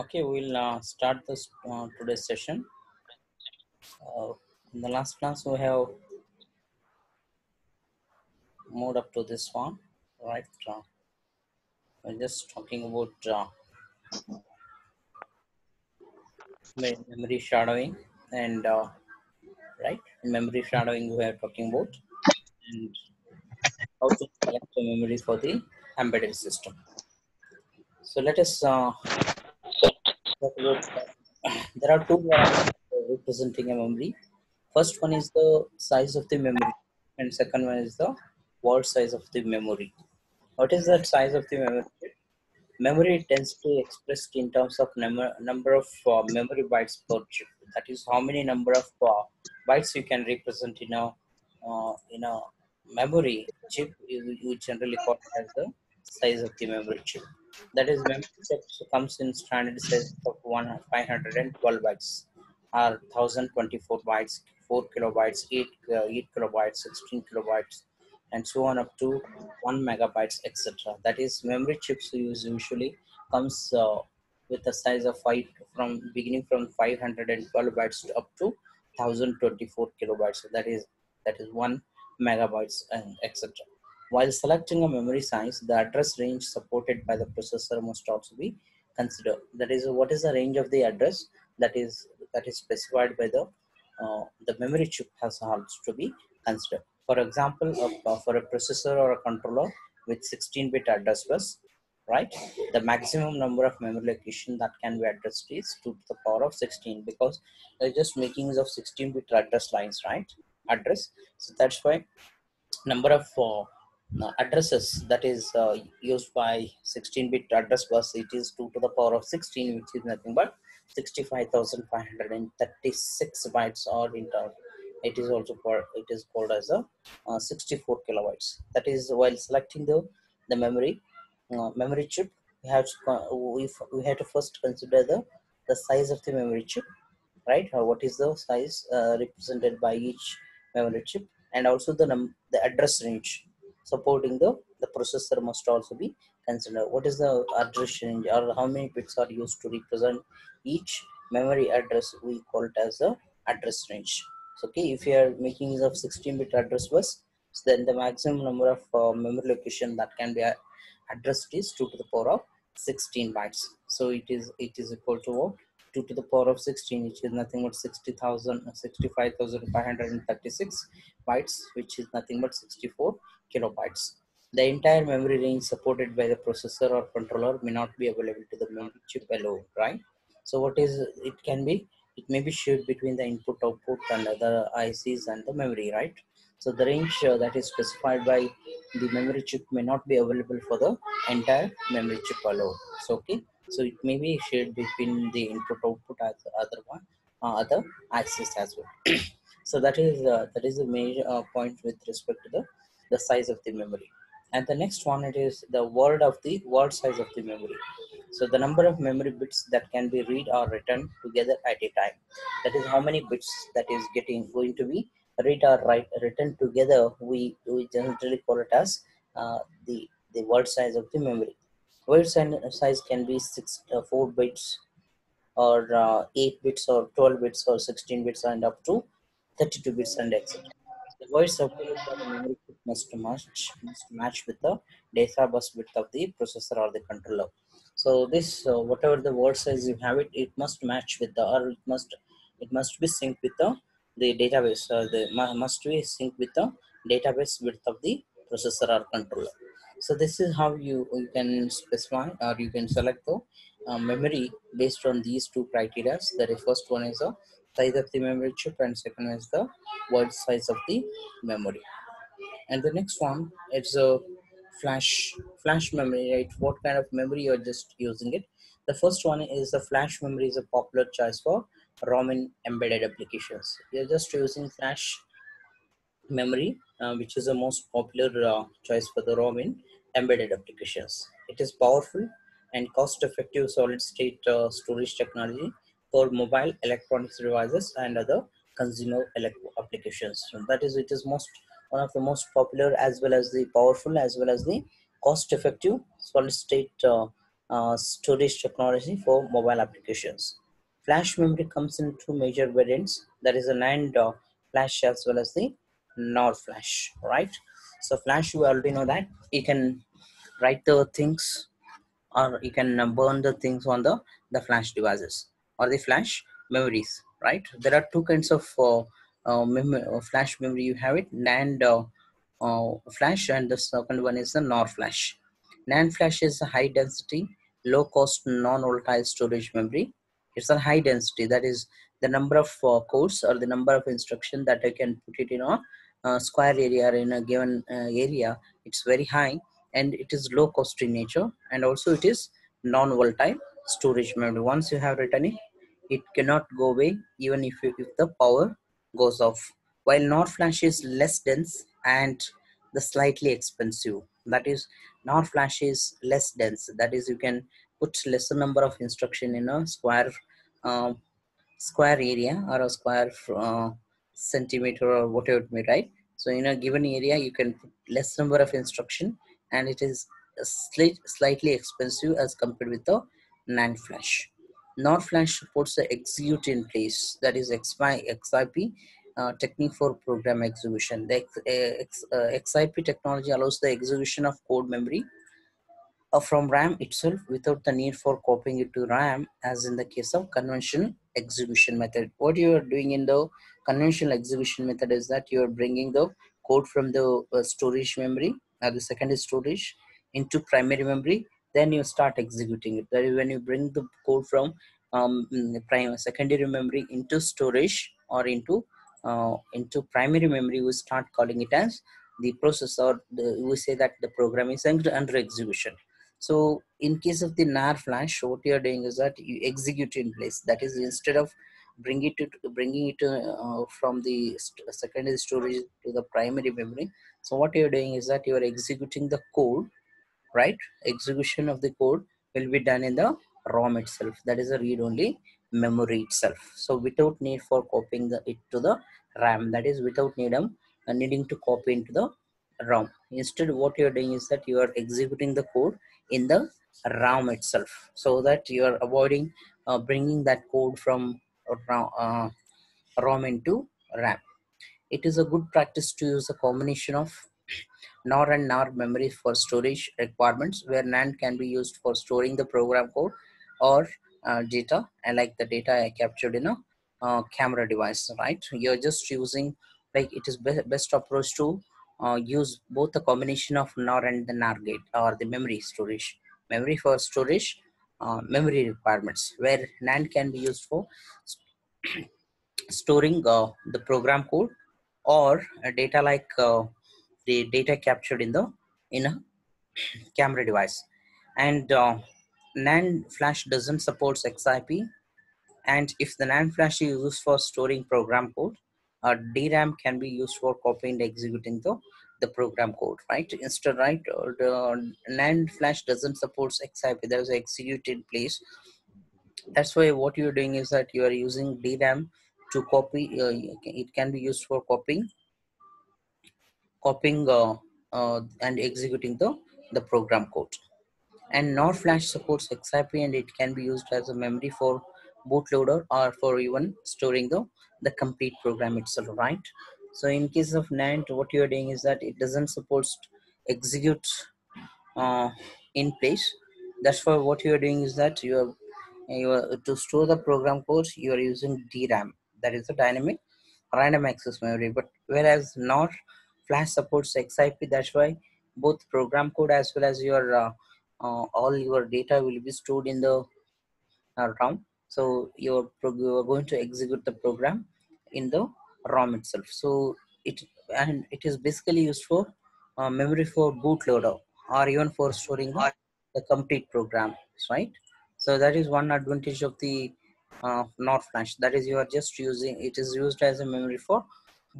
Okay, we'll uh, start this uh, today's session. Uh, in the last class, we have moved up to this one, right? Uh, we're just talking about uh, memory shadowing and uh, right memory shadowing we are talking about and how to collect the memory for the embedded system. So let us uh. There are two representing a memory. First one is the size of the memory, and second one is the word size of the memory. What is the size of the memory? Memory tends to be expressed in terms of number number of uh, memory bytes per chip. That is how many number of uh, bytes you can represent in a uh, in a memory chip. You, you generally call it as the size of the memory chip. That is memory chip comes in standard size of one 512 bytes or 1024 bytes, 4 kilobytes, 8, uh, 8 kilobytes, 16 kilobytes, and so on up to 1 megabytes, etc. That is memory chips use usually comes uh, with a size of 5 from beginning from 512 bytes to up to 1024 kilobytes. So that is that is 1 megabytes and etc. While selecting a memory size, the address range supported by the processor must also be considered. That is, what is the range of the address that is that is specified by the uh, the memory chip has also to be considered. For example, uh, for a processor or a controller with 16-bit address bus, right? The maximum number of memory location that can be addressed is 2 to the power of 16 because they're just making use of 16-bit address lines, right? Address. So that's why number of uh, addresses that is uh, used by 16-bit address bus it is 2 to the power of 16 which is nothing but 65,536 bytes or in turn it is also called it is called as a uh, 64 kilobytes. That is while selecting the the memory uh, memory chip we have to, we, we have to first consider the the size of the memory chip right? Uh, what is the size uh, represented by each memory chip and also the num- the address range supporting the the processor must also be considered. What is the address range or how many bits are used to represent each memory address we call it as the address range? So okay if you are making use of 16 bit address bus so then the maximum number of uh, memory location that can be uh, addressed is 2 to the power of 16 bytes. So it is it is equal to what? 2 to the power of 16 which is nothing but 60,000 65,536 bytes which is nothing but 64 kilobytes. The entire memory range supported by the processor or controller may not be available to the memory chip alone right? So what is it can be? It may be shared between the input output and other ics and the memory right? So the range uh, that is specified by the memory chip may not be available for the entire memory chip alone. So okay. So it may be shared between the input output as other one uh, other axis as well. So that is uh, that is the major uh, point with respect to the the size of the memory. And the next one it is the word of the word size of the memory. So the number of memory bits that can be read or written together at a time. That is how many bits that is getting going to be read or write written together we we generally call it as uh, the the word size of the memory. Word size can be six uh, four bits or uh, 8 bits or 12 bits or 16 bits and up to 32 bits and etc. The voice by the memory chip must match, must match with the data bus width of the processor or the controller. So this, uh, whatever the word size you have it, it must match with the, or it must, it must be synced with the, the data bus, uh, the must be synced with the data bus width of the processor or controller. So this is how you, you can specify or you can select the uh, memory based on these two criteria. The first one is the size of the memory chip and second is the word size of the memory. And the next one it's a flash flash memory, right? What kind of memory you're just using it. The first one is the flash memory is a popular choice for ROM in embedded applications. You're just using flash memory, uh, which is the most popular uh, choice for the ROM in embedded applications. It is powerful and cost-effective solid-state uh, storage technology for mobile electronics devices and other consumer applications. So that is, it is most one of the most popular as well as the powerful as well as the cost-effective solid-state uh, uh, storage technology for mobile applications. Flash memory comes in two major variants. That is a NAND uh, flash as well as the NOR flash, right? So flash, you already know that you can write the things or you can uh, burn the things on the the flash devices or the flash memories, right? There are two kinds of uh, uh, mem uh, flash memory. You have it NAND uh, uh, flash, and the second one is the NOR flash. NAND flash is a high density, low cost, non volatile storage memory. It's a high density, that is the number of cores or the number of instruction that I can put it in a, square area or in a given area. It's very high and it is low cost in nature and also it is non volatile storage memory. Once you have written it, it cannot go away even if, if the power goes off. While NOR flash is less dense and the slightly expensive. That is NOR flash is less dense. That is you can put lesser number of instruction in a square uh, square area or a square uh, centimeter or whatever it may right. So in a given area you can put less number of instruction and it is slight, slightly expensive as compared with the NAND flash. NOR flash supports the execute in place that is XIP uh, technique for program execution. The X, uh, XIP technology allows the execution of code memory uh, from RAM itself without the need for copying it to RAM as in the case of conventional execution method. What you are doing in the conventional execution method is that you are bringing the code from the uh, storage memory or the secondary storage into primary memory then you start executing it. That is when you bring the code from um, primary secondary memory into storage or into uh, into primary memory we start calling it as the processor. The, we say that the program is under execution. So in case of the NOR flash what you are doing is that you execute in place. That is instead of bring it to bringing it uh, from the secondary storage to the primary memory so what you're doing is that you are executing the code right? Execution of the code will be done in the rom itself. That is a read-only memory itself. So without need for copying the, it to the ram. That is without need um, uh, needing to copy into the rom. Instead what you're doing is that you are executing the code in the ram itself so that you are avoiding uh, bringing that code from uh, rom into ram. It is a good practice to use a combination of NOR and NAND memory for storage requirements where NAND can be used for storing the program code or uh, data and like the data I captured in a uh, camera device right? You're just using like it is be best approach to uh, use both the combination of NOR and the NAND gate or the memory storage memory for storage uh, memory requirements where NAND can be used for st storing uh, the program code or data like uh, the data captured in the in a camera device. And uh, NAND flash doesn't support XIP and if the NAND flash is used for storing program code uh, DRAM can be used for copying and executing the the program code right? Instead right uh, the NAND flash doesn't support XIP there's an execute place. That's why what you're doing is that you are using DRAM to copy uh, it can be used for copying copying uh, uh, and executing the the program code. And NOR flash supports XIP and it can be used as a memory for bootloader or for even storing the the complete program itself right? So in case of NAND what you're doing is that it doesn't support execute uh, in place. That's why what you're doing is that you are you are to store the program code you are using DRAM that is a dynamic random access memory. But whereas NOR flash supports xip that's why both program code as well as your uh, uh, all your data will be stored in the uh, rom. So you're, you're going to execute the program in the rom itself. So it and it is basically used for uh, memory for bootloader or even for storing the, complete program right? So that is one advantage of the uh, NOR flash that is you are just using it is used as a memory for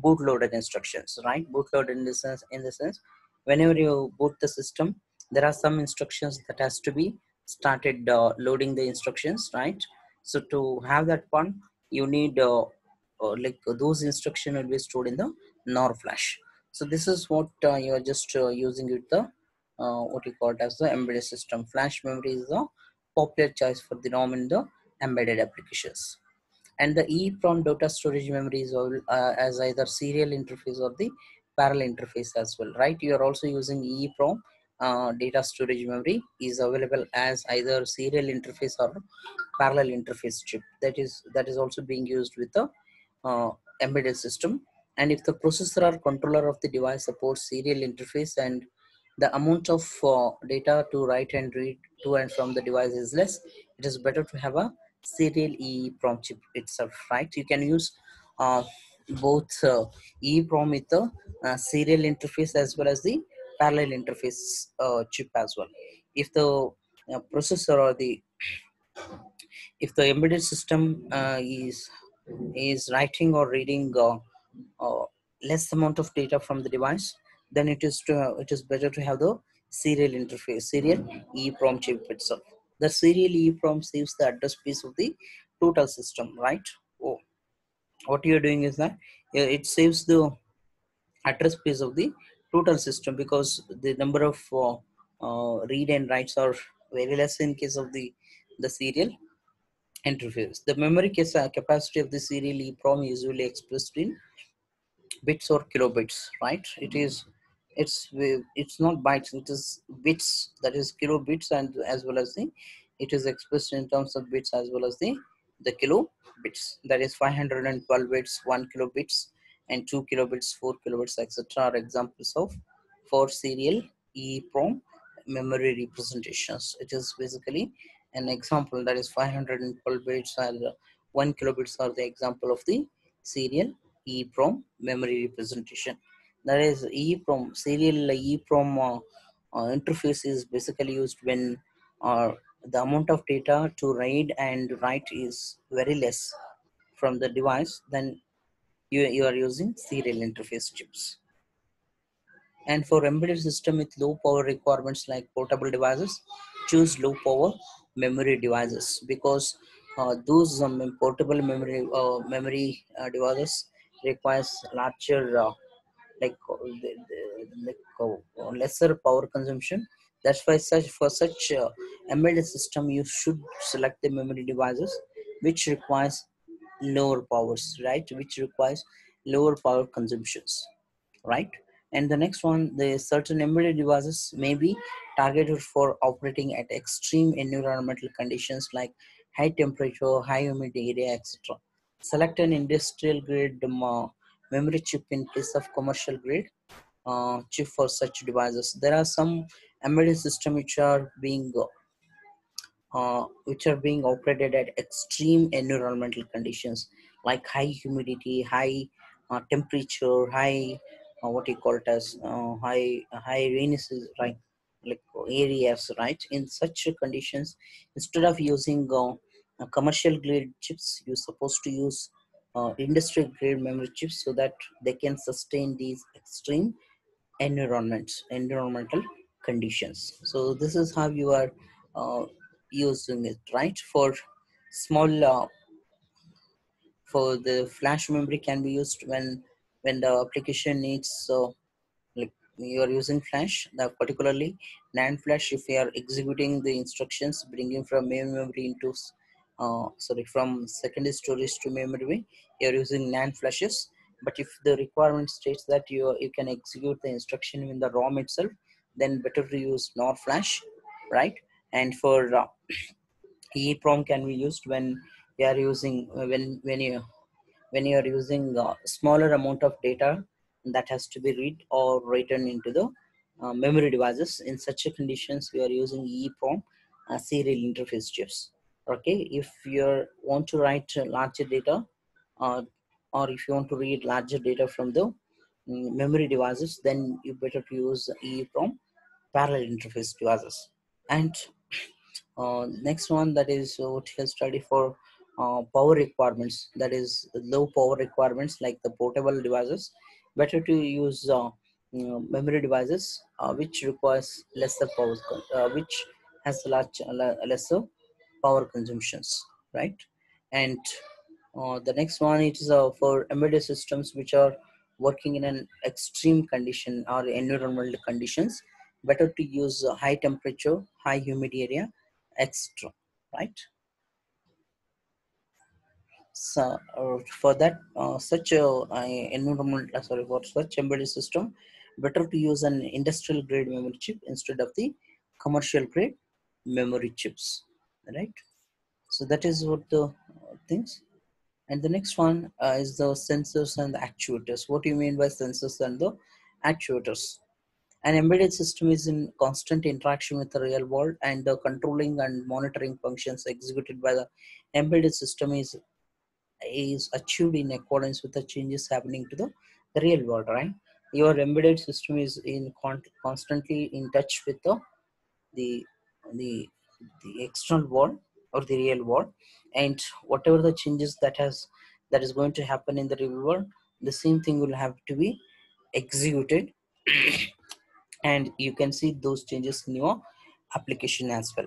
bootloaded instructions right bootloaded in the sense in the sense whenever you boot the system there are some instructions that has to be started uh, loading the instructions right so to have that one you need uh, uh, like those instruction will be stored in the NOR flash so this is what uh, you are just uh, using with the uh, what you call it as the embedded system. Flash memory is the popular choice for the norm in the embedded applications. And the EEPROM data storage memory is all, uh, as either serial interface or the parallel interface as well, right? You are also using EEPROM uh, data storage memory is available as either serial interface or parallel interface chip. That is that is also being used with the uh, embedded system. And if the processor or controller of the device supports serial interface and the amount of uh, data to write and read to and from the device is less, it is better to have a serial EEPROM chip itself, right? You can use uh, both uh, EEPROM with the uh, serial interface as well as the parallel interface uh, chip as well. If the uh, processor or the if the embedded system uh, is is writing or reading less amount of data from the device, then it is to, it is better to have the serial interface, serial EEPROM chip itself. The serial EEPROM saves the address space of the total system, right? Oh, what you're doing is that it saves the address space of the total system because the number of uh, uh, read and writes are very less in case of the the serial interface. The memory uh, capacity of the serial EEPROM usually expressed in bits or kilobits, right? It is it's it's not bytes it is bits that is kilobits and as well as the it is expressed in terms of bits as well as the the kilobits that is 512 bits 1 kilobits and 2 kilobits 4 kilobits etc are examples of for serial EEPROM memory representations. It is basically an example that is 512 bits and 1 kilobits are the example of the serial EEPROM memory representation that is EEPROM serial EEPROM uh, uh, interface is basically used when uh, the amount of data to read and write is very less from the device then you, you are using serial interface chips. And for embedded system with low power requirements like portable devices choose low power memory devices because uh, those um, portable memory uh, memory uh, devices requires larger like, like uh, lesser power consumption. That's why such for such uh, embedded system you should select the memory devices which requires lower powers right? Which requires lower power consumptions right? And the next one the certain embedded devices may be targeted for operating at extreme environmental conditions like high temperature high humidity area etc select an industrial grade um, memory chip in place of commercial grade uh, chip for such devices. There are some embedded systems which are being uh, which are being operated at extreme environmental conditions like high humidity, high uh, temperature, high uh, what you call it as uh, high high rainess right like areas right in such conditions instead of using uh, commercial grade chips you're supposed to use uh, industrial grade memory chips so that they can sustain these extreme environments environmental conditions. So this is how you are uh, using it right? For small uh, for the flash memory can be used when when the application needs so like you are using flash the particularly NAND flash if you are executing the instructions bringing from main memory into uh, sorry from secondary storage to memory you're using NAND flashes. But if the requirement states that you you can execute the instruction in the ROM itself then better to use NOR flash right? And for uh, EEPROM can be used when you are using when when you when you are using a smaller amount of data that has to be read or written into the uh, memory devices. In such conditions we are using EEPROM uh, serial interface chips okay if you want to write larger data uh, or if you want to read larger data from the um, memory devices then you better to use EEPROM parallel interface devices. And uh, next one that is what you'll study for uh, power requirements. That is low power requirements like the portable devices. Better to use uh, memory devices uh, which requires lesser power uh, which has large lesser power consumptions right and uh, the next one is uh, for embedded systems which are working in an extreme condition or environmental conditions better to use high temperature, high humid area, etc. Right? So uh, for that, uh, such a uh, environment, uh, sorry, for such embedded system, better to use an industrial grade memory chip instead of the commercial grade memory chips. Right? So that is what the uh, things. And the next one uh, is the sensors and the actuators. What do you mean by sensors and the actuators? An embedded system is in constant interaction with the real world and the controlling and monitoring functions executed by the embedded system is is achieved in accordance with the changes happening to the, the real world, right? Your embedded system is in con constantly in touch with the, the the the external world or the real world and whatever the changes that has that is going to happen in the real world the same thing will have to be executed. And you can see those changes in your application as well.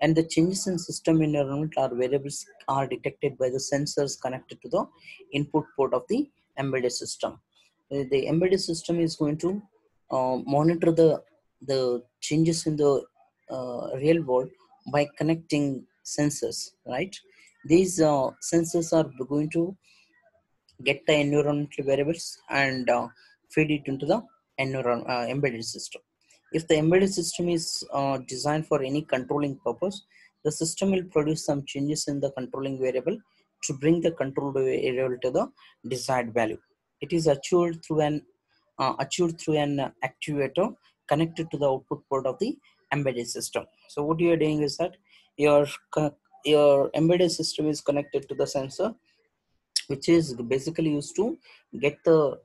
And the changes in system environment are variables are detected by the sensors connected to the input port of the embedded system. Uh, the embedded system is going to uh, monitor the the changes in the uh, real world by connecting sensors right these uh, sensors are going to get the environmental variables and uh, feed it into the environment uh, embedded system. If the embedded system is uh, designed for any controlling purpose, the system will produce some changes in the controlling variable to bring the controlled variable to the desired value. It is achieved through an uh, achieved through an actuator connected to the output port of the embedded system. So what you are doing is that your your embedded system is connected to the sensor, which is basically used to get the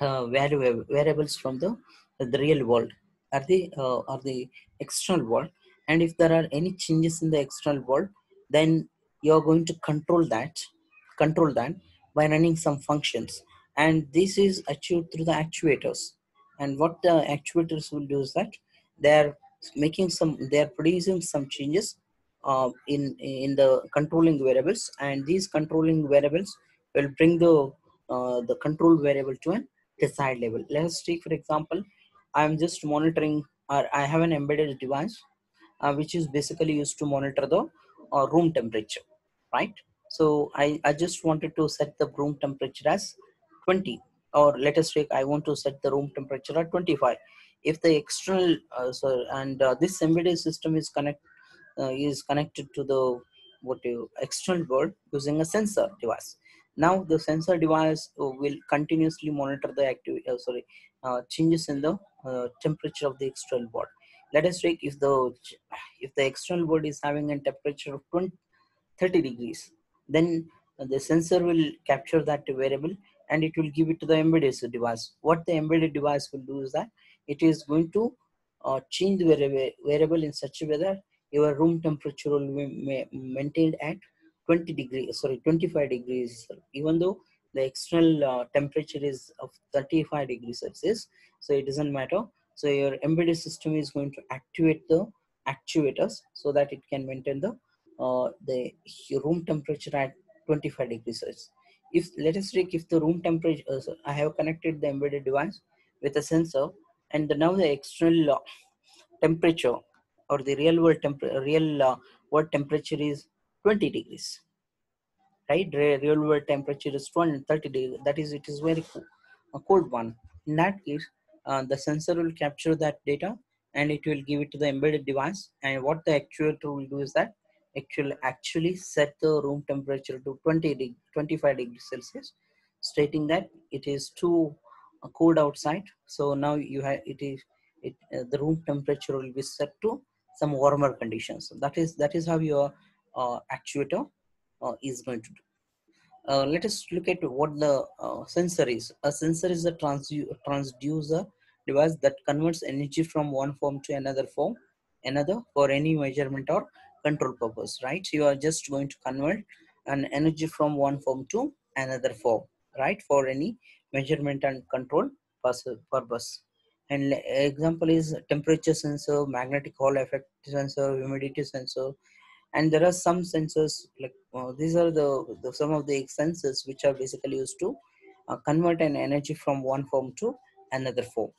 uh, value variables from the the real world or the uh, or the external world. And if there are any changes in the external world then you're going to control that control that by running some functions. And this is achieved through the actuators. And what the actuators will do is that they're making some they're producing some changes uh, in in the controlling variables and these controlling variables will bring the uh, the control variable to an desired level. Let's take for example, I'm just monitoring or I have an embedded device uh, which is basically used to monitor the uh, room temperature, right? So I, I just wanted to set the room temperature as 20 or let us take I want to set the room temperature at 25. If the external uh, so and uh, this embedded system is connect uh, is connected to the what you external world using a sensor device. Now the sensor device uh, will continuously monitor the active uh, sorry uh, changes in the temperature of the external board let us take if the if the external board is having a temperature of 20 30 degrees then the sensor will capture that variable and it will give it to the embedded device. What the embedded device will do is that it is going to uh, change the variable in such a way that your room temperature will be maintained at 20 degrees sorry 25 degrees even though the external uh, temperature is of 35 degrees celsius so it doesn't matter. So your embedded system is going to activate the actuators so that it can maintain the uh, the room temperature at 25 degrees celsius. If let us take if the room temperature uh, i have connected the embedded device with a sensor and now the external uh, temperature or the real world temperature real uh, world temperature is 20 degrees. Right? Real world temperature is 230 degrees. That is it is very cool, a cold one. In that case uh, the sensor will capture that data and it will give it to the embedded device. And what the actuator will do is that actually actually set the room temperature to 20 degree, 25 degrees celsius stating that it is too cold outside so now you have it is it uh, the room temperature will be set to some warmer conditions so that is that is how your uh, actuator uh, is going to do. Uh, let us look at what the uh, sensor is. A sensor is a transducer device that converts energy from one form to another form, another for any measurement or control purpose, right? You are just going to convert an energy from one form to another form, right? For any measurement and control purpose. And example is temperature sensor, magnetic Hall effect sensor, humidity sensor, and there are some sensors like uh, these are the, the, some of the sensors which are basically used to uh, convert an energy from one form to another form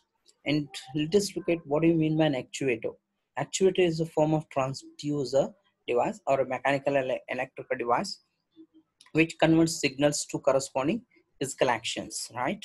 And let us look at what do you mean by an actuator. Actuator is a form of transducer device or a mechanical ele- electrical device which converts signals to corresponding physical actions, right?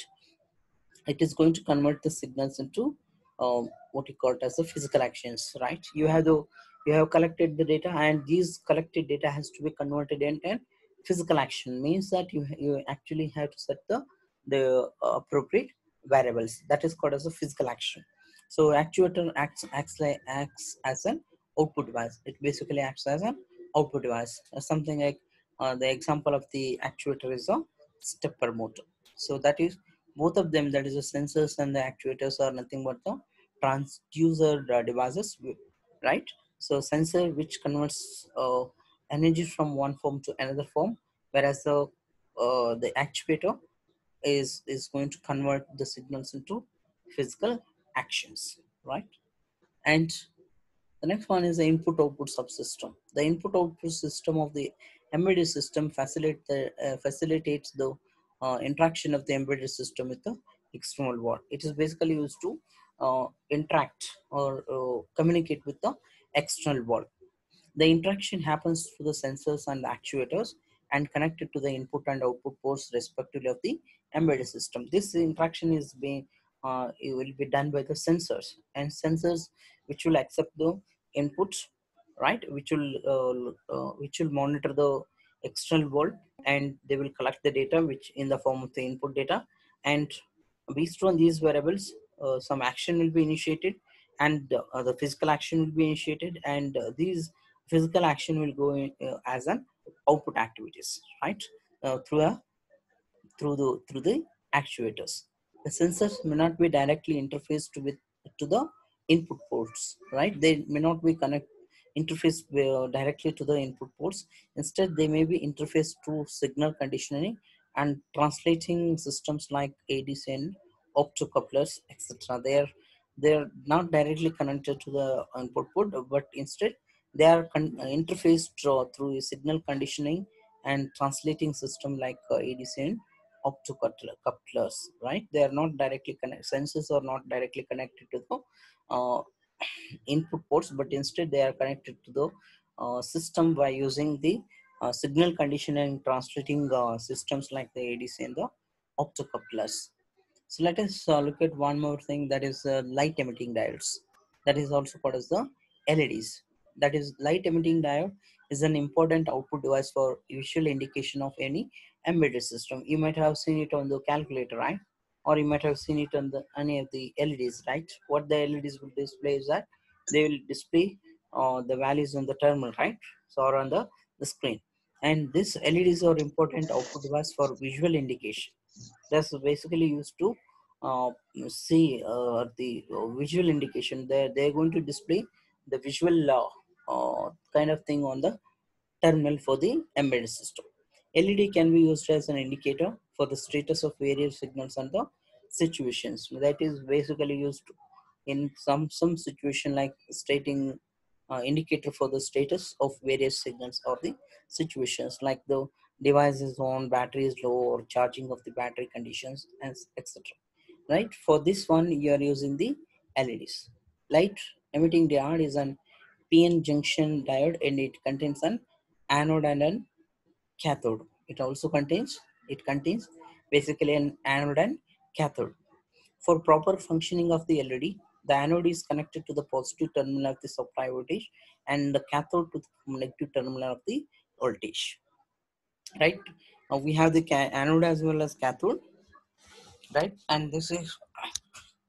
It is going to convert the signals into um, what you call it as the physical actions, right? You have the you have collected the data and these collected data has to be converted into physical action. Means that you you actually have to set the the appropriate variables. That is called as a physical action. So actuator acts acts like acts as an output device. It basically acts as an output device. Uh, something like uh, the example of the actuator is a stepper motor so that is both of them that is the sensors and the actuators are nothing but the transducer uh, devices right? So sensor which converts uh, energy from one form to another form whereas the uh, the actuator is is going to convert the signals into physical actions right? And the next one is the input output subsystem. The input output system of the embedded system facilitate the, uh, facilitates the uh, interaction of the embedded system with the external world it is basically used to uh, interact or uh, communicate with the external world the interaction happens through the sensors and the actuators and connected to the input and output ports respectively of the embedded system. This interaction is being uh, it will be done by the sensors and sensors which will accept the input, right? Which will uh, uh, which will monitor the external world and they will collect the data which in the form of the input data and based on these variables uh, some action will be initiated and uh, the physical action will be initiated and uh, these physical action will go in, uh, as an output activities right through a through the through the actuators the sensors may not be directly interfaced with to the input ports right they may not be connect interface uh, directly to the input ports instead they may be interfaced through signal conditioning and translating systems like adc and optocouplers etc they're they're not directly connected to the input port but instead they are uh, interfaced through, through signal conditioning and translating system like uh, ADC and optocouplers, right? They are not directly connected, sensors are not directly connected to the uh, input ports, but instead they are connected to the uh, system by using the uh, signal conditioning translating uh, systems like the ADC and the optocouplers. So let us uh, look at one more thing that is uh, light emitting diodes. That is also called as the LEDs that is light emitting diode is an important output device for visual indication of any embedded system you might have seen it on the calculator right or you might have seen it on the any of the leds right? What the leds will display is that they will display uh, the values on the terminal right? So or on the, the screen. And this leds are important output device for visual indication. That's basically used to uh, see uh, the visual indication. They're, they're going to display the visual uh, uh, kind of thing on the terminal for the embedded system. LED can be used as an indicator for the status of various signals and the situations. That is basically used in some some situation like stating uh, indicator for the status of various signals or the situations like the device is on, battery is low, or charging of the battery conditions, and etc. Right? For this one, you are using the LEDs. Light emitting diode is an PN junction diode and it contains an anode and an cathode. It also contains it contains basically an anode and cathode. For proper functioning of the LED, the anode is connected to the positive terminal of the supply voltage and the cathode to the negative terminal of the voltage. Right? Now we have the anode as well as cathode. Right? And this is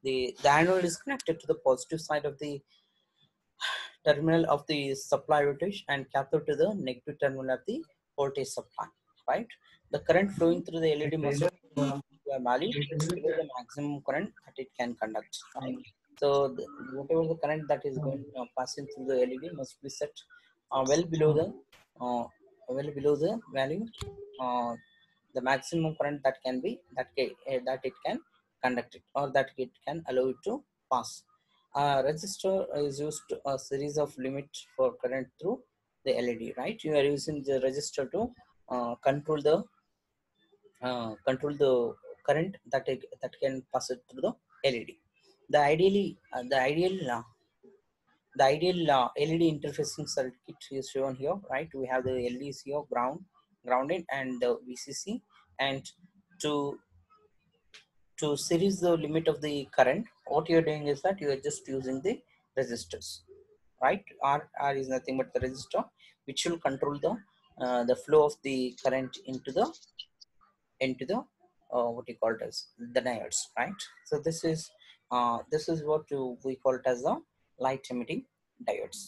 the, the anode is connected to the positive side of the terminal of the supply voltage and cathode to the negative terminal of the voltage supply, right? The current flowing through the LED must be below the maximum current that it can conduct, right? So the, whatever the current that is going uh, passing through the LED must be set uh, well below the uh, well below the value uh, the maximum current that can be that uh, that it can conduct it or that it can allow it to pass uh, resistor is used a series of limit for current through the LED, right? You are using the resistor to uh, control the uh, control the current that it, that can pass it through the LED. the ideally uh, the ideal uh, the ideal uh, LED interfacing circuit is shown here, right? We have the LEDs here, ground, grounded, and the VCC, and to to series the limit of the current, what you're doing is that you are just using the resistors, right? R R is nothing but the resistor, which will control the uh, the flow of the current into the into the uh, what you call it as the diodes, right? So this is uh, this is what you, we call it as the light emitting diodes,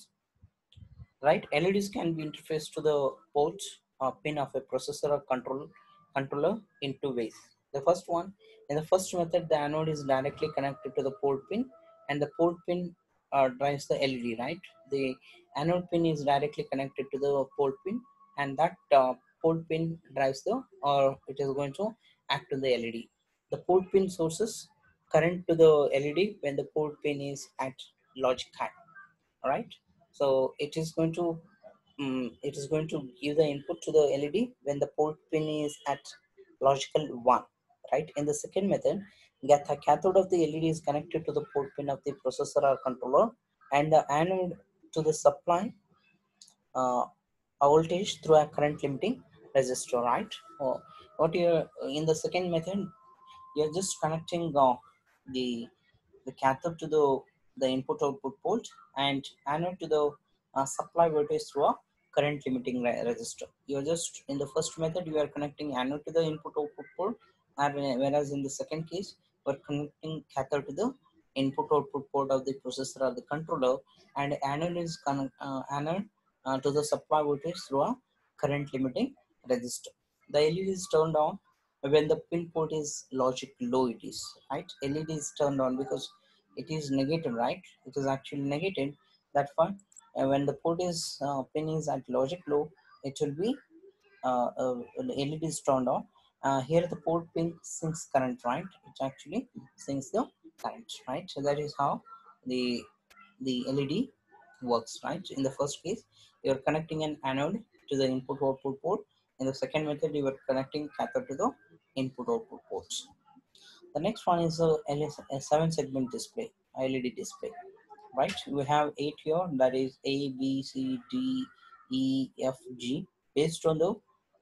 right? LEDs can be interfaced to the port uh, pin of a processor or control controller in two ways. The first one, in the first method, the anode is directly connected to the port pin, and the port pin uh, drives the LED, right? The anode pin is directly connected to the port pin, and that uh, port pin drives the or it is going to act on the LED. The port pin sources current to the LED when the port pin is at logic high. Right. So it is going to um, it is going to give the input to the LED when the port pin is at logical one. Right. In the second method, the cathode of the LED is connected to the port pin of the processor or controller, and the anode to the supply uh, voltage through a current limiting resistor. Right. Uh, what you in the second method, you're just connecting uh, the the cathode to the the input output port and anode to the uh, supply voltage through a current limiting re resistor. You're just in the first method you are connecting anode to the input output port, and whereas in the second case we're connecting cathode to the input output port of the processor or the controller, and anode is connect, uh, anode uh, to the supply voltage through a current limiting resistor. The LED is turned on when the pin port is logic low it is right? Led is turned on because it is negative right? It is actually negative. That one and when the port is uh, pin is at logic low it will be uh, uh, led is turned on uh, here the port pin sinks current right? It actually sinks the current right? So that is how the the led works right? In the first case you are connecting an anode to the input output port. In the second method, you are connecting cathode to the input output ports. The next one is a, a seven segment display, LED display, right? We have eight here, that is A, B, C, D, E, F, G, based on the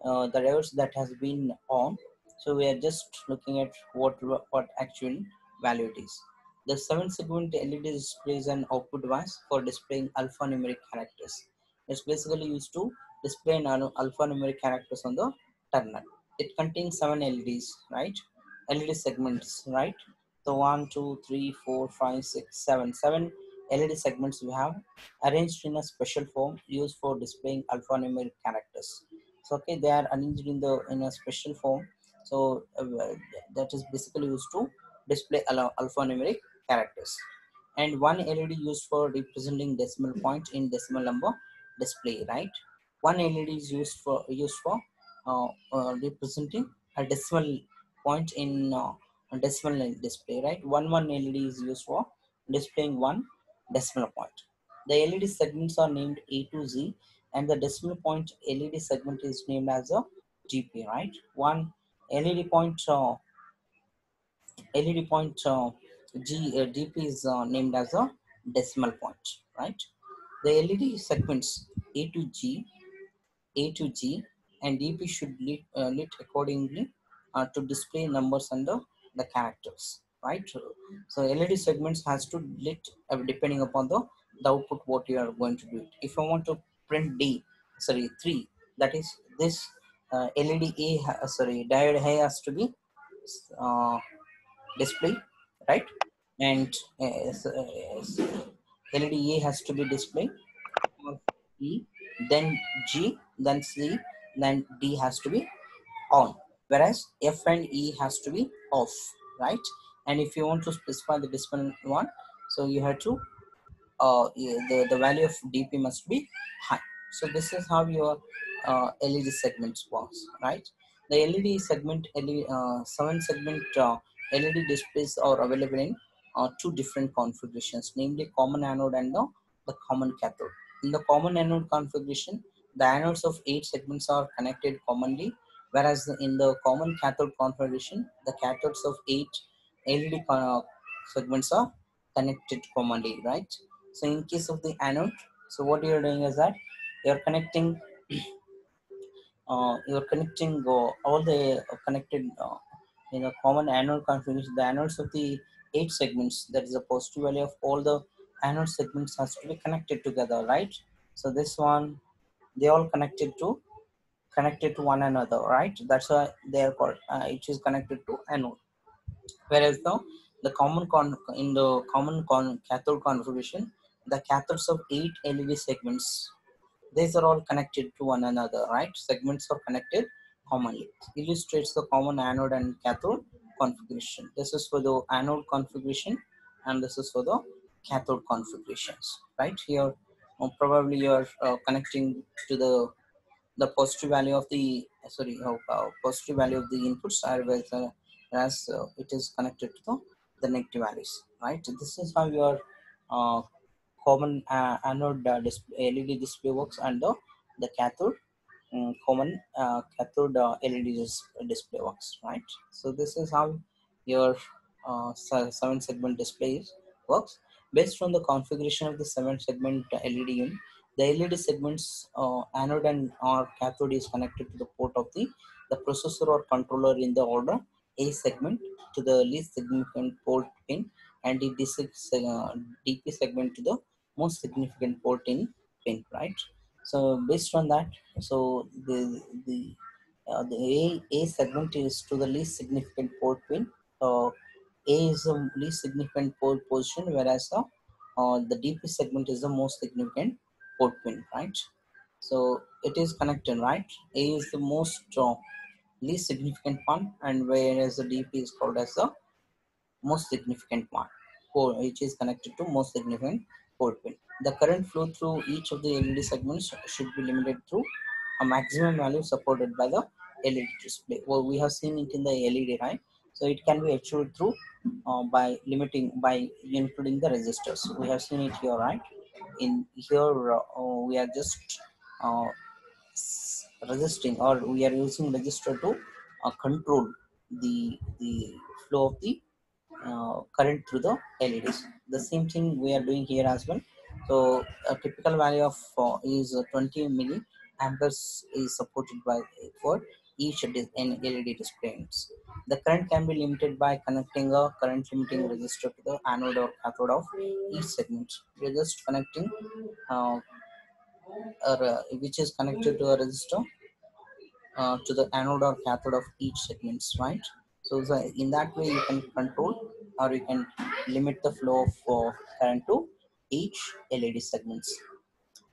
uh, the layers that has been on. So we are just looking at what what actual value it is. The seven segment LED display is an output device for displaying alphanumeric characters. It's basically used to display an alphanumeric characters on the terminal. It contains seven LEDs, right? LED segments, right? So one, two, three, four, five, six, seven, seven LED segments we have arranged in a special form used for displaying alphanumeric characters. So okay, they are arranged in the in a special form. So uh, that is basically used to display alphanumeric characters. And one LED used for representing decimal point in decimal number display, right? one LED is used for used for uh, uh, representing a decimal point in uh, decimal display, right? One one LED is used for displaying one decimal point. The LED segments are named A to Z, and the decimal point LED segment is named as a DP, right? One LED point uh, LED point uh, G uh, is uh, named as a decimal point, right? The LED segments A to G a to G and DP should lit, uh, lit accordingly uh, to display numbers under the characters, right? So LED segments has to lit depending upon the, the output what you are going to do. If I want to print D, sorry, 3, that is this uh, LED A, uh, sorry, diode A has to be uh, displayed, right? And uh, LED A has to be displayed. E, then G then C, then D has to be on. Whereas F and E has to be off, right? And if you want to specify the display one, so you have to, uh, the, the value of DP must be high. So this is how your uh, LED segments works, right? The LED segment, LED, uh, seven segment uh, LED displays are available in uh, two different configurations, namely common anode and the, the common cathode. In the common anode configuration, the anodes of eight segments are connected commonly, whereas in the common cathode configuration, the cathodes of eight LED segments are connected commonly, right? So in case of the anode, so what you're doing is that you're connecting uh, you're connecting uh, all the connected uh, in a common anode configuration. The anodes of the eight segments, that is the positive value of all the anode segments has to be connected together, right? So this one, they all connected to connected to one another, right? That's why they are called. Uh, it is connected to anode. Whereas the the common con in the common con cathode configuration, the cathodes of eight LED segments. These are all connected to one another right? Segments are connected commonly. Illustrates the common anode and cathode configuration. This is for the anode configuration and this is for the cathode configurations right? Here uh, probably you're uh, connecting to the the positive value of the sorry uh, uh positive value of the inputs whereas, uh, as uh, it is connected to the, the negative values right? This is how your uh, common uh, anode uh, display, LED display works and the, the cathode um, common uh, cathode uh, LED dis display works, right? So this is how your uh, seven segment display works. Based on the configuration of the seven segment LED the LED segments uh, anode and or cathode is connected to the port of the, the processor or controller in the order A segment to the least significant port pin and the DP segment to the most significant port in pin, right? So based on that, so the the uh, the A, A segment is to the least significant port pin. Uh, A is the least significant port position, whereas uh, uh, the DP segment is the most significant port pin, right? So it is connected, right? A is the most uh, least significant one, and whereas the DP is called as the most significant one, which is connected to most significant pin. The current flow through each of the LED segments should be limited through a maximum value supported by the LED display. Well, we have seen it in the LED, right? So it can be achieved through uh, by limiting by including the resistors. We have seen it here, right? In here, uh, we are just uh, resisting or we are using resistor to uh, control the the flow of the current through the LEDs. The same thing we are doing here as well. So a typical value of uh, is 20 milli amperes is supported by for each LED display. The current can be limited by connecting a current limiting resistor to the anode or cathode of each segment. We're just connecting uh, or, uh, which is connected to a resistor uh, to the anode or cathode of each segments, right? So, in that way you can control or you can limit the flow of uh, current to each LED segments.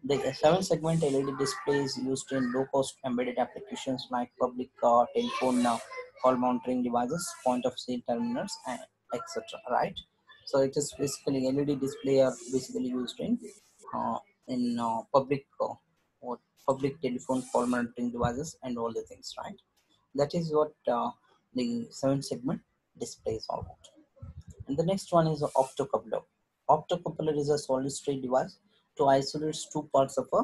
The 7 segment LED display is used in low cost embedded applications like public uh, telephone uh, call monitoring devices, point of sale terminals, and etc. Right. So it is basically LED display are basically used in uh, in uh, public uh, or public telephone call monitoring devices and all the things. Right. That is what uh, the seven segment display is all about. And the next one is optocoupler. Optocoupler is a solid state device to isolate two parts of a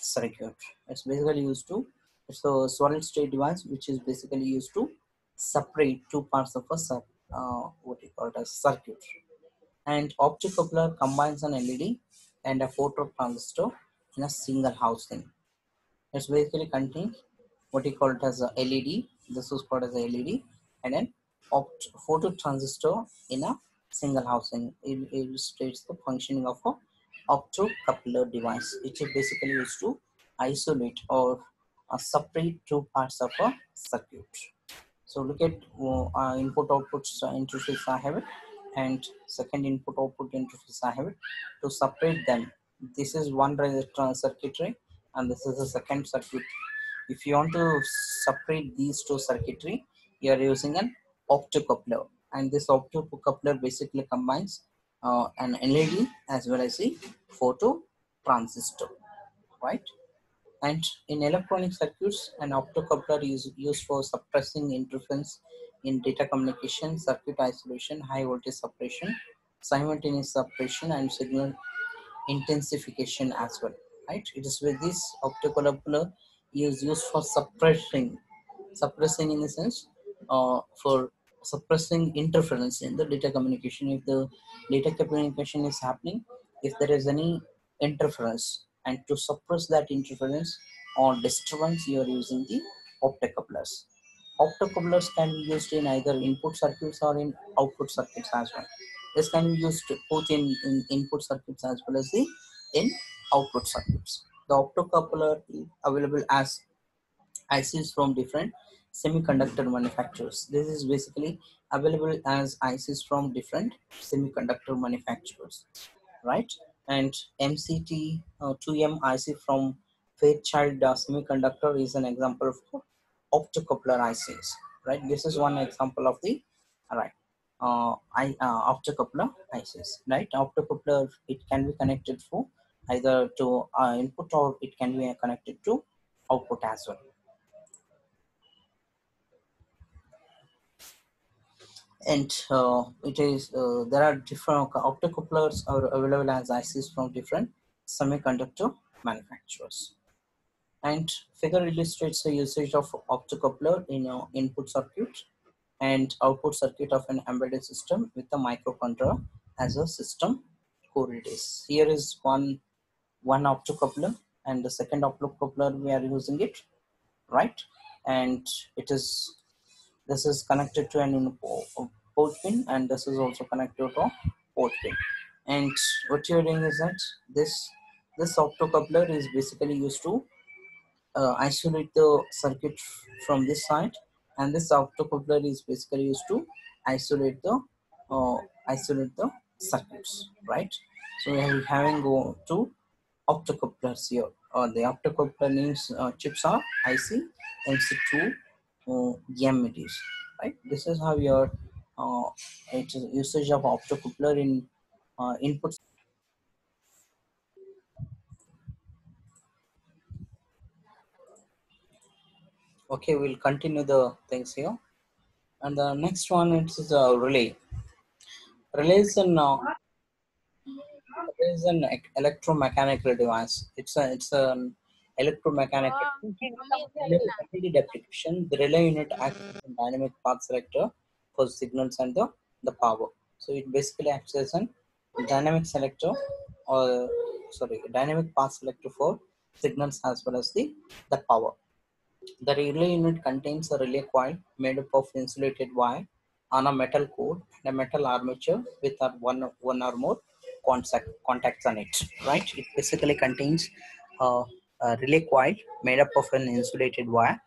circuit. It's basically used to, it's a solid state device which is basically used to separate two parts of a uh, what you call it as circuit. And optocoupler combines an LED and a phototransistor in a single housing. It's basically contains what you call it as a LED. This is called as a LED and then opt phototransistor in a single housing. It illustrates the functioning of a optocoupler device, which is basically used to isolate or uh, separate two parts of a circuit. So look at uh, input output interface I have it and second input output interface I have it. To separate them, this is one transistor circuitry and this is the second circuit. If you want to separate these two circuitry, you are using an optocoupler and this optocoupler basically combines uh, an LED as well as a photo transistor, right? And in electronic circuits, an optocoupler is used for suppressing interference in data communication, circuit isolation, high voltage suppression, simultaneous suppression, and signal intensification as well, right? It is with this optocoupler is used for suppressing, suppressing in the sense uh, for suppressing interference in the data communication. If the data communication is happening if there is any interference and to suppress that interference or disturbance you are using the optocouplers. Optocouplers can be used in either input circuits or in output circuits as well. This can be used both in, in input circuits as well as the in output circuits the optocoupler is available as ICs from different semiconductor manufacturers. This is basically available as ICs from different semiconductor manufacturers, right? And MCT uh, 2M IC from Fairchild uh, Semiconductor is an example of optocoupler ICs, right? This is one example of the, right, uh, I, uh, optocoupler ICs, right? Optocoupler, it can be connected for either to uh, input or it can be connected to output as well and uh, it is uh, there are different optocouplers are available as ICs from different semiconductor manufacturers. And figure illustrates the usage of optocoupler in uh, input circuit and output circuit of an embedded system with a microcontroller as a system core it is. Here is one one optocoupler and the second optocoupler we are using it right? And it is this is connected to an port pin and this is also connected to a port pin. And what you're doing is that this this optocoupler is basically used to uh, isolate the circuit from this side and this optocoupler is basically used to isolate the uh, isolate the circuits right? So we are having to optocouplers here uh, the optocoupler names uh, chips are IC MC2 uh, M it is right? This is how your uh, it's usage of optocoupler in uh, okay we'll continue the things here. And the next one is a relay. Relay is an uh, is an electromechanical device. It's a it's an electromechanical application the relay unit acts as a dynamic path selector for signals and the the power. So it basically acts as an dynamic selector or sorry dynamic path selector for signals as well as the the power. The relay unit contains a relay coil made up of insulated wire on a metal core and a metal armature with one, one or more contact, contacts on it, right? It basically contains uh, a relay coil made up of an insulated wire.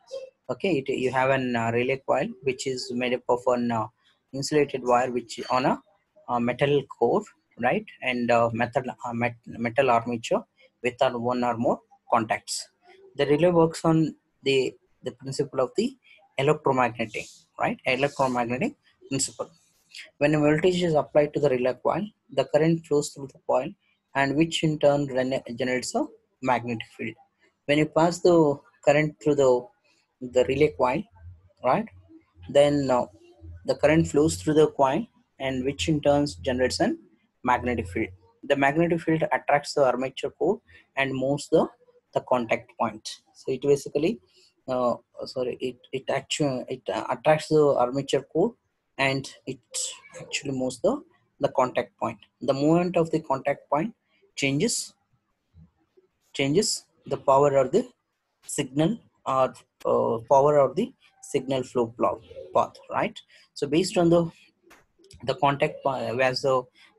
Okay, it, you have an uh, relay coil which is made up of an uh, insulated wire which on a, a metal core, right? And metal, met, metal armature with one or more contacts. The relay works on the the principle of the electromagnetic right electromagnetic principle when a voltage is applied to the relay coil the current flows through the coil and which in turn generates a magnetic field. When you pass the current through the the relay coil right then uh, the current flows through the coil and which in turn generates a magnetic field. The magnetic field attracts the armature core and moves the the contact point. So it basically uh, sorry it it actually it attracts the armature core and it actually moves the the contact point. The movement of the contact point changes changes the power or the signal or uh, power of the signal flow path right? So based on the the contact as the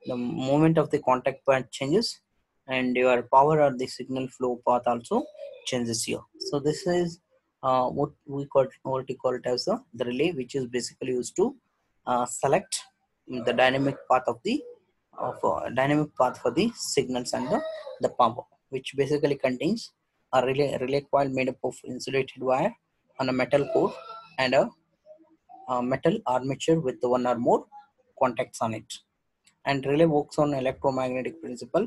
the movement of the contact point changes and your power or the signal flow path also changes here. So this is uh, what we call what we call it as the relay which is basically used to uh, select the dynamic path of the of uh, dynamic path for the signals and the, the power which basically contains a relay relay coil made up of insulated wire on a metal core and a, a metal armature with one or more contacts on it. And relay works on electromagnetic principle.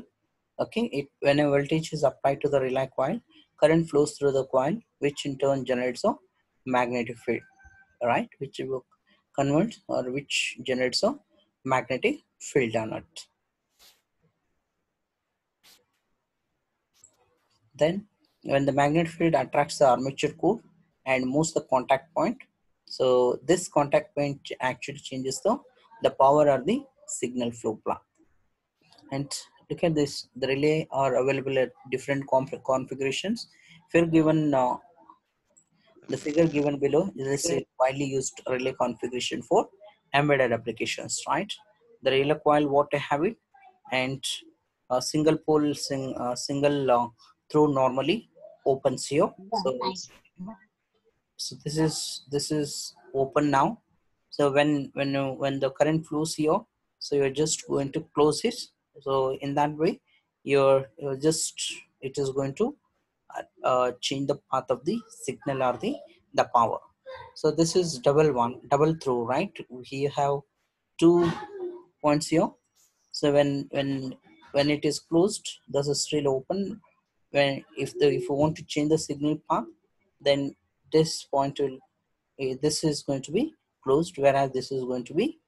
Okay it when a voltage is applied to the relay coil current flows through the coil which in turn generates a magnetic field right? Which converts or which generates a magnetic field on it then when the magnetic field attracts the armature core and moves the contact point So this contact point actually changes the, the power or the signal flow path. And look at this, the relay are available at different configurations. If you're given uh, the figure given below is a widely used relay configuration for embedded applications, right? The relay coil, what I have it, and a single pole, sing, uh, single uh, through normally opens here. So, so this is this is open now. So when when you, when the current flows here, so you're just going to close it. So in that way, you're, you're just it is going to uh, change the path of the signal or the the power. So this is double one double through right? We have two points here. So when when when it is closed this is still open? When if the if you want to change the signal path then this point will eh, this is going to be closed whereas this is going to be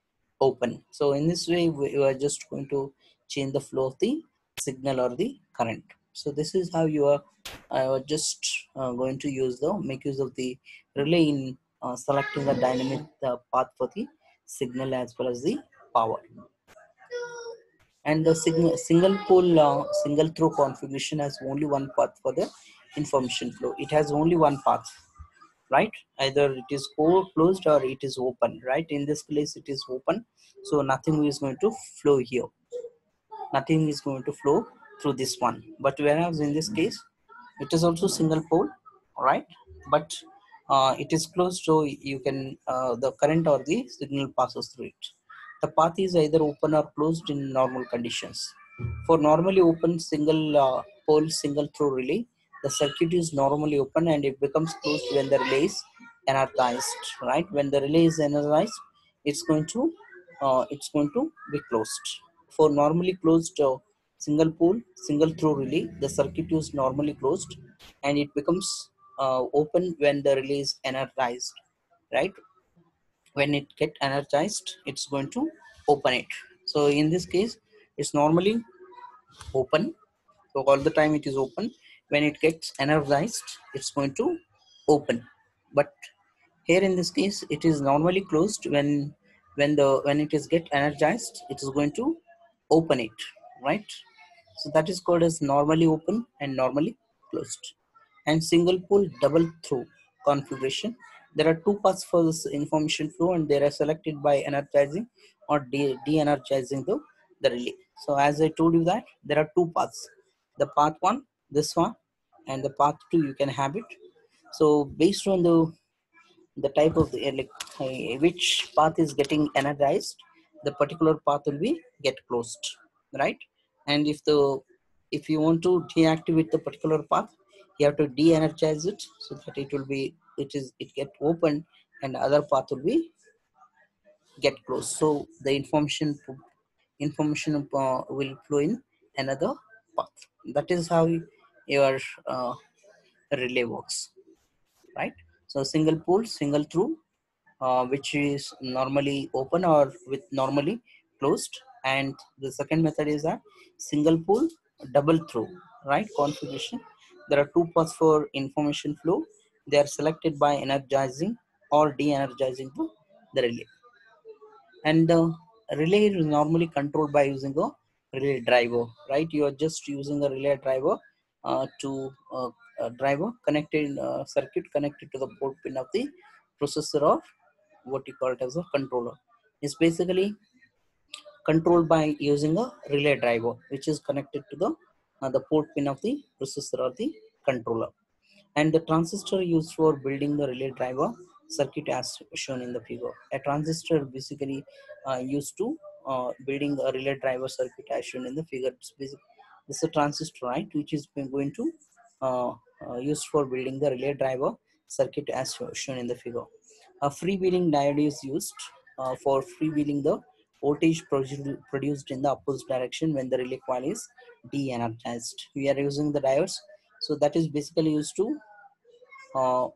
open. So in this way we are just going to change the flow of the signal or the current so this is how you are I uh, just uh, going to use the make use of the relay in uh, selecting the dynamic uh, path for the signal as well as the power. And the signal, single pole uh, single throw configuration has only one path for the information flow. It has only one path right? Either it is closed or it is open right? In this place it is open. So nothing is going to flow here. Nothing is going to flow through this one. But whereas in this case it is also single pole right but uh, it is closed so you can uh, the current or the signal passes through it. The path is either open or closed in normal conditions. For normally open single uh, pole single through relay the circuit is normally open and it becomes closed when the relay is energized right? When the relay is energized it's going to uh, it's going to be closed. For normally closed uh, single pole single through relay. The circuit is normally closed and it becomes uh, open when the relay is energized right? When it get energized it's going to open it. So in this case it's normally open. So all the time it is open. When it gets energized it's going to open. But here in this case it is normally closed when when the when it is get energized it is going to open it right so that is called as normally open and normally closed and single pole double through configuration. There are two paths for this information flow and they are selected by energizing or de-energizing the, the relay. So as I told you that there are two paths. The path one, this one, and the path two you can have it. So based on the the type of the like uh, which path is getting energized, the particular path will be get closed, right? And if the if you want to deactivate the particular path you have to de-energize it so that it will be it is it get open and other path will be get closed. So the information information uh, will flow in another path. That is how your uh, relay works right? So single pole single through uh, which is normally open or with normally closed and the second method is a single pole double through right? Configuration. There are two paths for information flow. They are selected by energizing or de-energizing the, relay. And the relay is normally controlled by using a relay driver right? You are just using a relay driver uh, to uh, a driver connected uh, circuit connected to the port pin of the processor or what you call it as a controller. It's basically controlled by using a relay driver which is connected to the uh, the port pin of the processor or the controller. And the transistor used for building the relay driver circuit as shown in the figure. A transistor basically uh, used to uh, building a relay driver circuit as shown in the figure. This is a transistor right which is going to uh, uh, used for building the relay driver circuit as shown in the figure. A freewheeling diode is used uh, for freewheeling the voltage produced in the opposite direction when the relay coil is de-energized. We are using the diodes. So that is basically used to uh,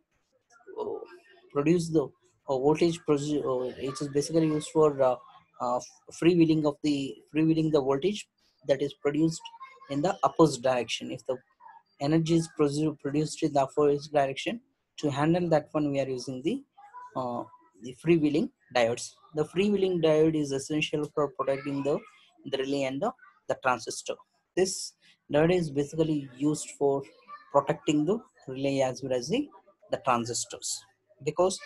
produce the uh, voltage, uh, it is basically used for uh, uh, freewheeling of the freewheeling the voltage that is produced in the opposite direction. If the energy is produced in the opposite direction, to handle that one we are using the uh, the freewheeling diodes. The freewheeling diode is essential for protecting the, the relay and the, the transistor. This diode is basically used for protecting the relay as well as the, the transistors because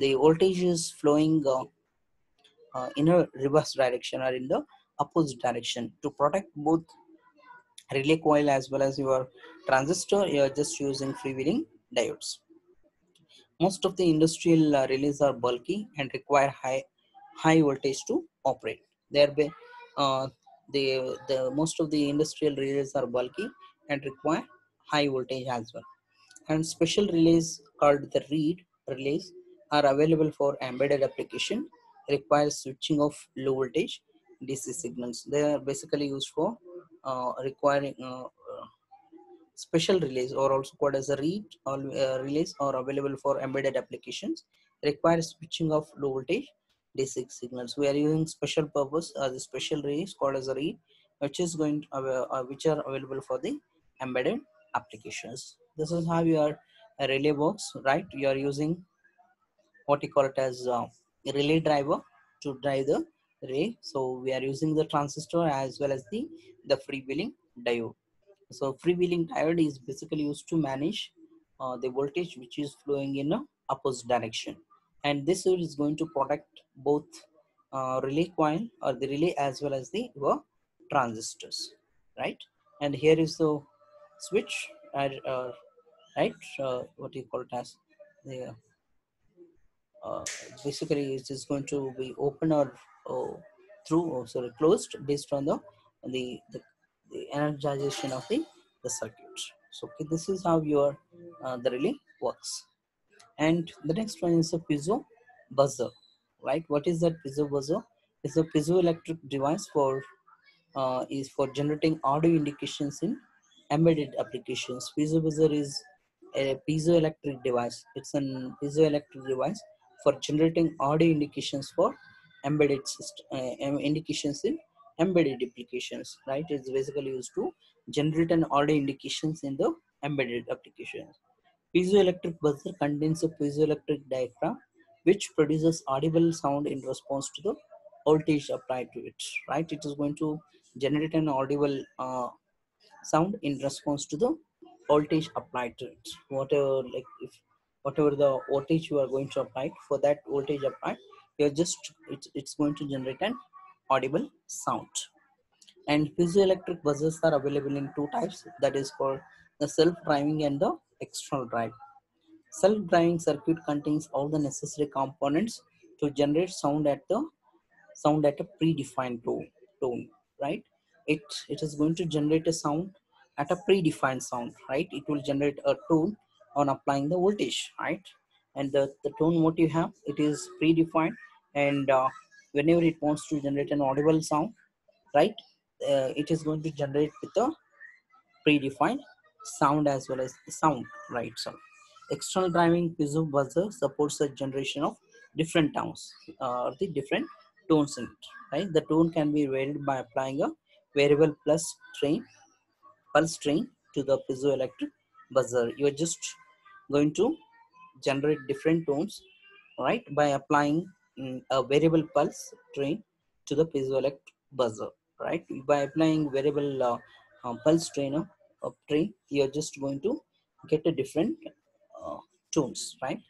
the voltage is flowing uh, uh, in a reverse direction or in the opposite direction to protect both relay coil as well as your transistor you are just using freewheeling diodes most of the industrial uh, relays are bulky and require high high voltage to operate. Thereby uh, the the most of the industrial relays are bulky and require high voltage as well. And special relays called the reed relays are available for embedded application require switching of low voltage dc signals. They are basically used for uh, requiring uh, special relays or also called as a reed or uh, relays are available for embedded applications require switching of low voltage DC signals. We are using special purpose as a special relays called as a reed which is going to, uh, which are available for the embedded applications. This is how your relay works, right? You are using what you call it as uh, relay driver to drive the relay. So we are using the transistor as well as the the freewheeling diode. So freewheeling diode is basically used to manage uh, the voltage which is flowing in a opposite direction. And this is going to protect both uh, relay coil or the relay as well as the uh, transistors, right? And here is the switch, uh, right? Uh, what do you call it as the uh, basically it is going to be open or oh, through or sorry closed based on the the, the, the energization of the, the circuit. So okay, this is how your uh, the relay works. And the next one is a piezo buzzer right? What is that piezo buzzer? It's a piezoelectric device for uh, is for generating audio indications in embedded applications. Piezo buzzer is a piezoelectric device. It's an piezoelectric device for generating audio indications for embedded system, uh, indications in embedded applications right? It's basically used to generate an audio indications in the embedded applications. Piezoelectric buzzer contains a piezoelectric diaphragm which produces audible sound in response to the voltage applied to it right? It is going to generate an audible uh, sound in response to the voltage applied to it. Whatever like if whatever the voltage you are going to apply for that voltage applied you're just it's, it's going to generate an audible sound. And piezoelectric buzzers are available in two types. That is called the self-driving and the external drive. Self-driving circuit contains all the necessary components to generate sound at the sound at a predefined tone, tone right? It it is going to generate a sound at a predefined sound right? It will generate a tone on applying the voltage right? And the, the tone what you have it is predefined and uh, whenever it wants to generate an audible sound right uh, it is going to generate with a predefined sound as well as sound right? So external driving piezo buzzer supports the generation of different tones uh, the different tones in it right? The tone can be varied by applying a variable plus train pulse train to the piezoelectric buzzer. You're just going to generate different tones right by applying a variable pulse train to the piezoelectric buzzer right? By applying variable uh, uh, pulse trainer of train you're just going to get a different uh, tones right?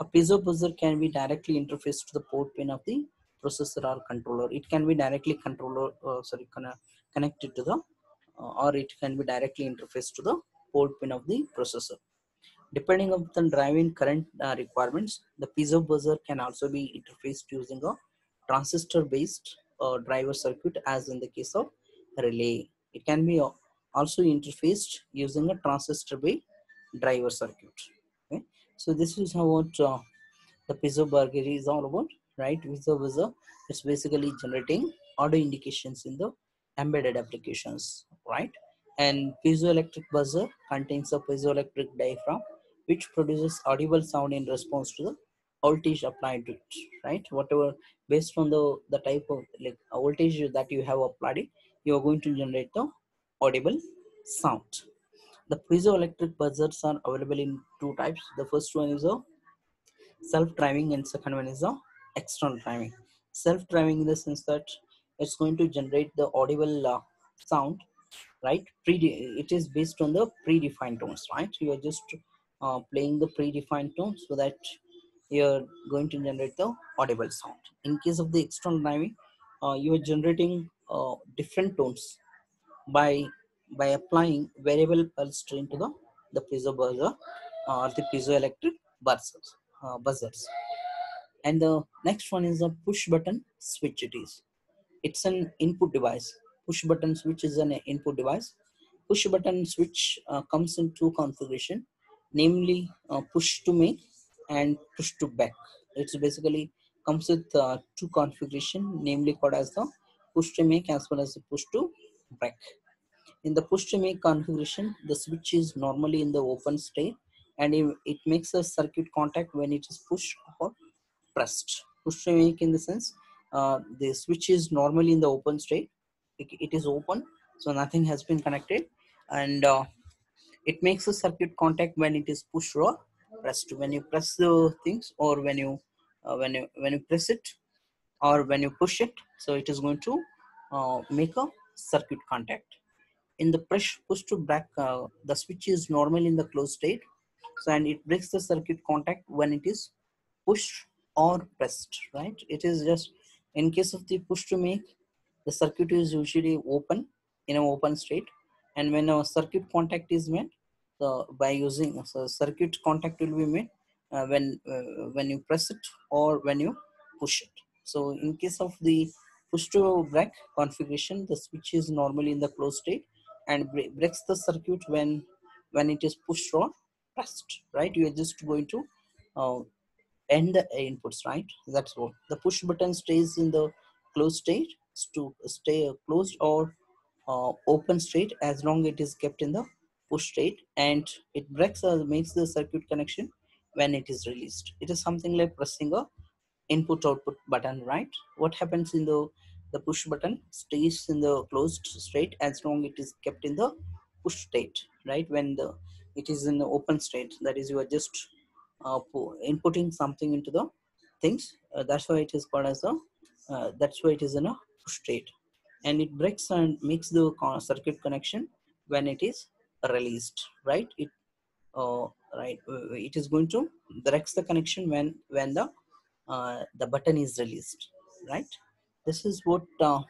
A piezo buzzer can be directly interfaced to the port pin of the processor or controller. It can be directly controller uh, sorry connected to the uh, or it can be directly interfaced to the port pin of the processor depending on the driving current uh, requirements the piezo buzzer can also be interfaced using a transistor based uh, driver circuit as in the case of relay. It can be also interfaced using a transistor based driver circuit. Okay? So this is how uh, the piezo buzzer is all about right? Piezo buzzer it's basically generating audio indications in the embedded applications right? And piezoelectric buzzer contains a piezoelectric diaphragm which produces audible sound in response to the voltage applied to it right? Whatever based on the the type of like voltage that you have applied it you are going to generate the audible sound. The piezoelectric buzzers are available in two types. The first one is a self-driving and second one is a external driving. Self-driving in the sense that it's going to generate the audible uh, sound right? Pre it is based on the predefined tones right? You are just uh, playing the predefined tones so that you're going to generate the audible sound. In case of the external driving uh, you are generating uh, different tones by by applying variable pulse train to the the piezo buzzer or the piezoelectric buzzers uh, buzzers. And the next one is the push button switch. It is it's an input device. Push button switch is an input device. Push button switch uh, comes in two configuration namely uh, push to make and push to back. It's basically comes with uh, two configuration namely called as the push to make as well as the push to back. In the push to make configuration the switch is normally in the open state and it, it makes a circuit contact when it is pushed or pressed. Push to make in the sense uh, the switch is normally in the open state. It, it is open so nothing has been connected. And uh, it makes a circuit contact when it is pushed or pressed. When you press the things or when you uh, when you when you press it or when you push it so it is going to uh, make a circuit contact. In the push push to back uh, the switch is normally in the closed state so and it breaks the circuit contact when it is pushed or pressed right? It is just in case of the push to make the circuit is usually open in an open state and when a circuit contact is made so by using so circuit contact will be made uh, when uh, when you press it or when you push it. So in case of the push to back configuration the switch is normally in the closed state and breaks the circuit when when it is pushed or pressed right? You are just going to uh, end the inputs right? That's all. The push button stays in the closed state to stay closed or uh, open state as long it is kept in the push state and it breaks or makes the circuit connection when it is released. It is something like pressing a input output button right? What happens in the the push button stays in the closed state as long it is kept in the push state right? When the it is in the open state that is you are just uh, inputting something into the things. Uh, that's why it is called as a uh, that's why it is in a push state and it breaks and makes the circuit connection when it is released right? It uh, right uh, it is going to breaks the connection when when the uh, the button is released right? This is what uh,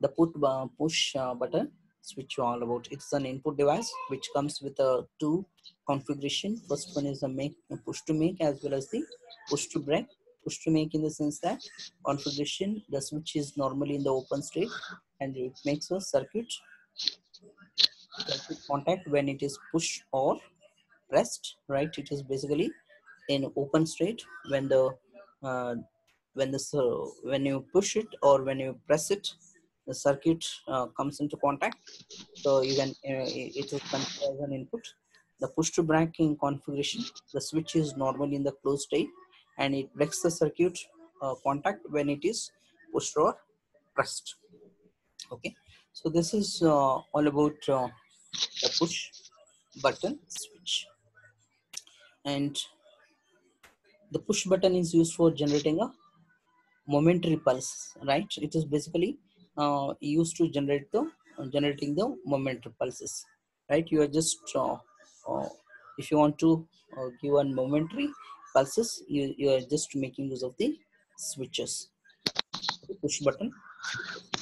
the put uh, push uh, button switch all about. It's an input device which comes with a two configuration. First one is a make push to make as well as the push to break push to make in the sense that configuration the switch is normally in the open state and it makes a circuit circuit contact when it is pushed or pressed right? It is basically in open state when the uh, when the uh, when you push it or when you press it the circuit uh, comes into contact. So you can uh, it is considered as an input. The push to breaking configuration the switch is normally in the closed state and it breaks the circuit uh, contact when it is pushed or pressed. Okay? So this is uh, all about uh, the push button switch. And the push button is used for generating a momentary pulse right? It is basically uh, used to generate the generating the momentary pulses right? You are just uh, uh if you want to uh, give a momentary pulses you, you are just making use of the switches. Push button.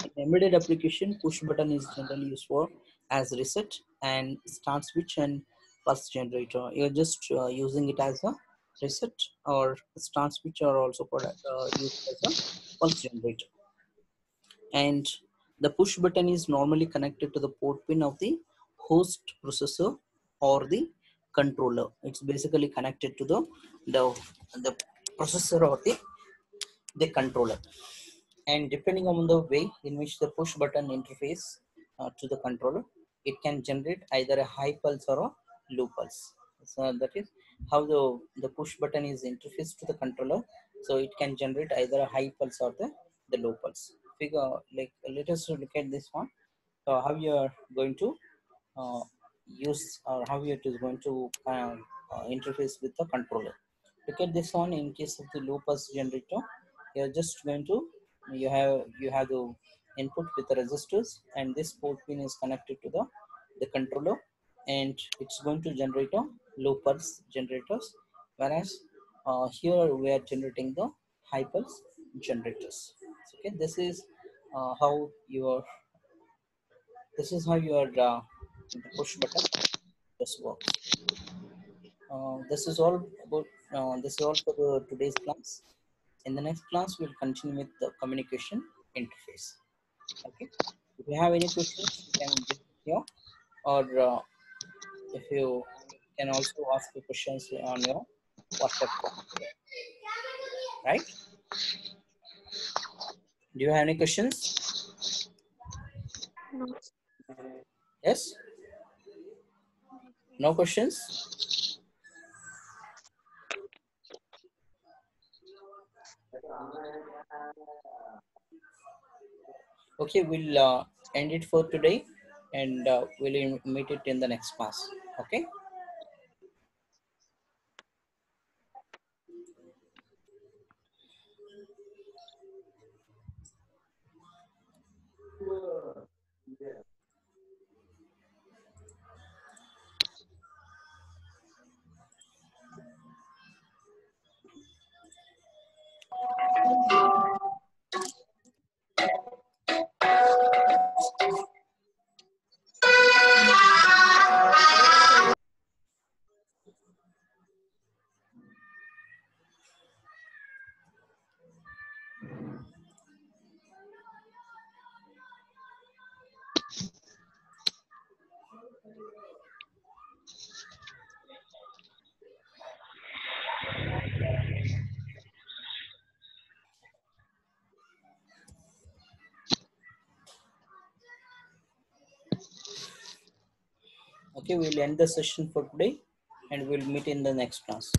In embedded application push button is generally used for as reset and start switch and pulse generator. You're just uh, using it as a reset or start switch are also uh, used as a pulse generator. And the push button is normally connected to the port pin of the host processor or the controller. It's basically connected to the the, the processor or the, the controller. And depending on the way in which the push button interface uh, to the controller, it can generate either a high pulse or a low pulse. So that is how the, the push button is interfaced to the controller. So it can generate either a high pulse or the, the low pulse. Figure like let us look at this one. So how you are going to uh, use or how it is going to uh, uh, interface with the controller. look at this one in case of the low pass generator you're just going to you have you have the input with the resistors and this port pin is connected to the the controller and it's going to generate a low pulse generators whereas uh, here we are generating the high pulse generators okay this is uh, how your this is how your uh, push button this works uh, this is all about uh, this is all for the today's class. In the next class we'll continue with the communication interface. Okay? If you have any questions you can here. Or uh, if you can also ask the questions on your whatsapp right? Do you have any questions? No. yes no questions? Okay we'll uh, end it for today and uh, we'll meet it in the next class. Okay Okay we'll end the session for today and we'll meet in the next class